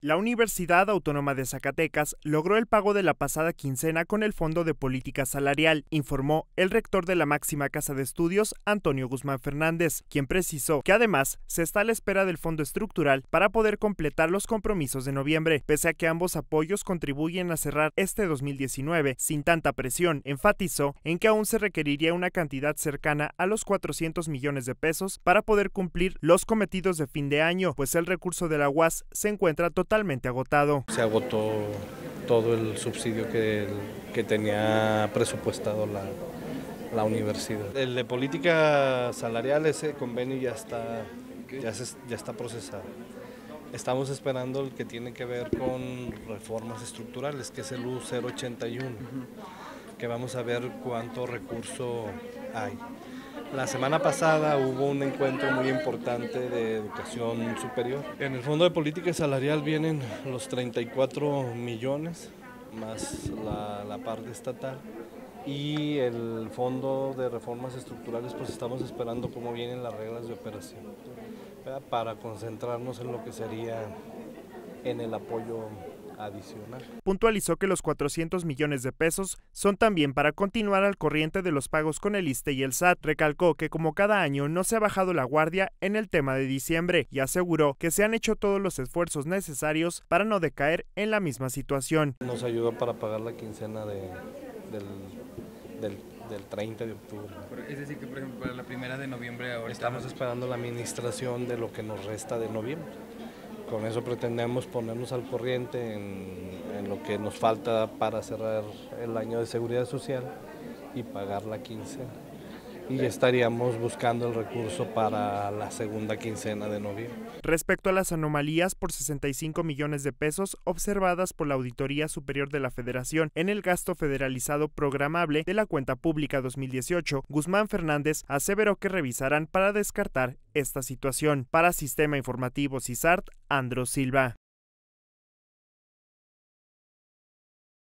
La Universidad Autónoma de Zacatecas logró el pago de la pasada quincena con el Fondo de Política Salarial, informó el rector de la máxima casa de estudios, Antonio Guzmán Fernández, quien precisó que además se está a la espera del Fondo Estructural para poder completar los compromisos de noviembre, pese a que ambos apoyos contribuyen a cerrar este 2019 sin tanta presión. Enfatizó en que aún se requeriría una cantidad cercana a los 400 millones de pesos para poder cumplir los cometidos de fin de año, pues el recurso de la UAS se encuentra totalmente totalmente agotado. Se agotó todo el subsidio que, que tenía presupuestado la, la universidad. El de política salarial, ese convenio ya está, ya, ya está procesado. Estamos esperando el que tiene que ver con reformas estructurales, que es el U081, que vamos a ver cuánto recurso hay. La semana pasada hubo un encuentro muy importante de educación superior. En el Fondo de Política Salarial vienen los 34 millones más la, parte estatal y el Fondo de Reformas Estructurales pues estamos esperando cómo vienen las reglas de operación para concentrarnos en lo que sería en el apoyo adicional. Puntualizó que los 400 millones de pesos son también para continuar al corriente de los pagos con el ISTE y el SAT. Recalcó que como cada año no se ha bajado la guardia en el tema de diciembre y aseguró que se han hecho todos los esfuerzos necesarios para no decaer en la misma situación. Nos ayudó para pagar la quincena de, del, del del 30 de octubre. Es decir, que por ejemplo para la primera de noviembre ahora estamos esperando la administración de lo que nos resta de noviembre. Con eso pretendemos ponernos al corriente en, lo que nos falta para cerrar el año de seguridad social y pagar la quincena. Y estaríamos buscando el recurso para la segunda quincena de noviembre. Respecto a las anomalías por 65 millones de pesos observadas por la Auditoría Superior de la Federación en el gasto federalizado programable de la cuenta pública 2018, Guzmán Fernández aseveró que revisarán para descartar esta situación. Para Sistema Informativo CISART, Andro Silva.